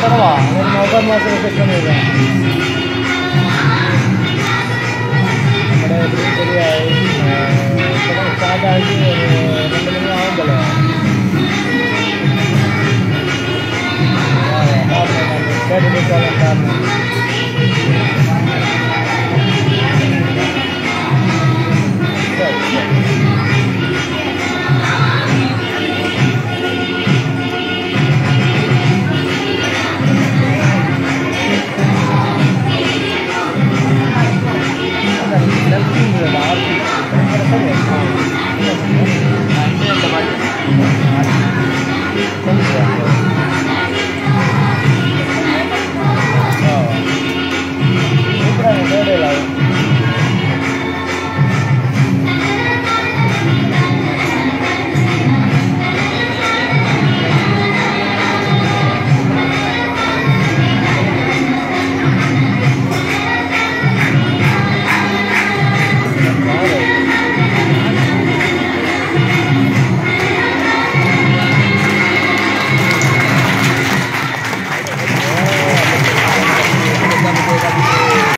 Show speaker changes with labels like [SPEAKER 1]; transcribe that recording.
[SPEAKER 1] からは俺のお金忘れてくれるこれビックリアイこのス menarik.